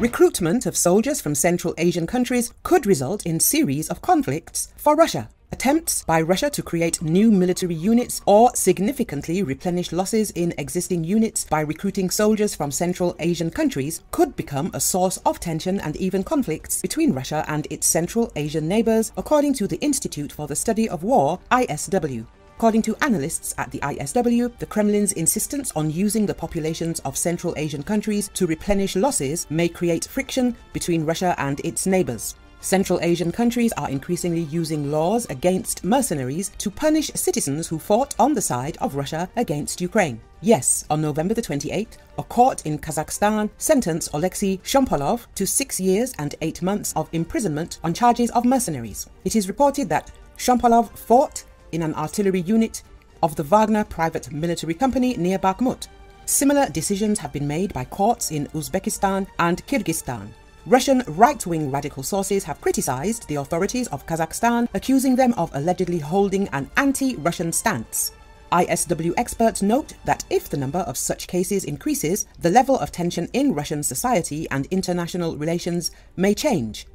Recruitment of soldiers from Central Asian countries could result in series of conflicts for Russia. Attempts by Russia to create new military units or significantly replenish losses in existing units by recruiting soldiers from Central Asian countries could become a source of tension and even conflicts between Russia and its Central Asian neighbors, according to the Institute for the Study of War, ISW. According to analysts at the ISW, the Kremlin's insistence on using the populations of Central Asian countries to replenish losses may create friction between Russia and its neighbors. Central Asian countries are increasingly using laws against mercenaries to punish citizens who fought on the side of Russia against Ukraine. Yes, on November the 28th, a court in Kazakhstan sentenced Alexei Shompolov to six years and eight months of imprisonment on charges of mercenaries. It is reported that Shompolov fought in an artillery unit of the Wagner private military company near Bakhmut. Similar decisions have been made by courts in Uzbekistan and Kyrgyzstan. Russian right-wing radical sources have criticized the authorities of Kazakhstan, accusing them of allegedly holding an anti-Russian stance. ISW experts note that if the number of such cases increases, the level of tension in Russian society and international relations may change.